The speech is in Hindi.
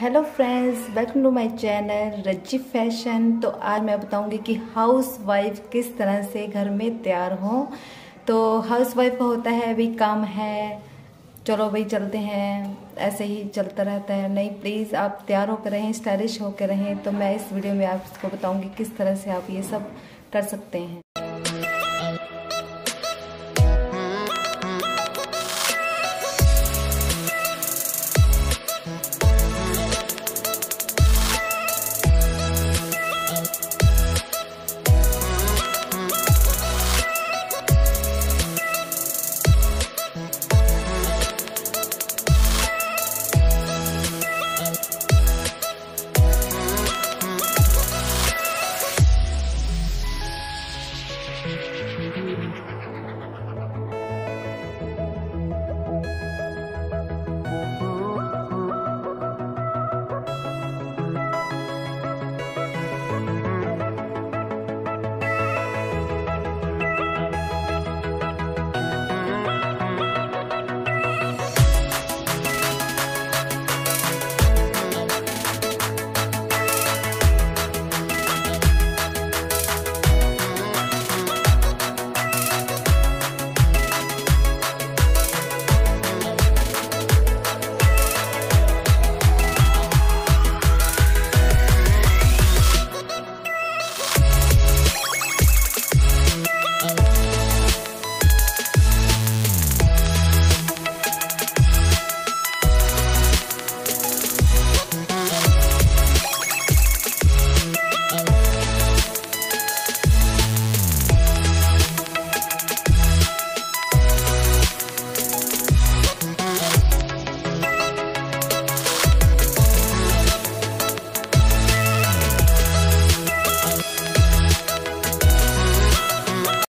Hello friends welcome to my channel Rajji fashion तो आज मैं बताऊँगी कि हाउस वाइफ किस तरह से घर में तैयार हो। तो हाउस वाइफ का होता है, अभी काम है। चलो भाई चलते हैं। ऐसे ही चलता रहता है। नहीं प्लीज़ आप तैयार होकर रहें स्टाइलिश होकर रहें। तो मैं इस वीडियो में आपको बताऊँगी किस तरह से आप ये सब कर सकते हैं।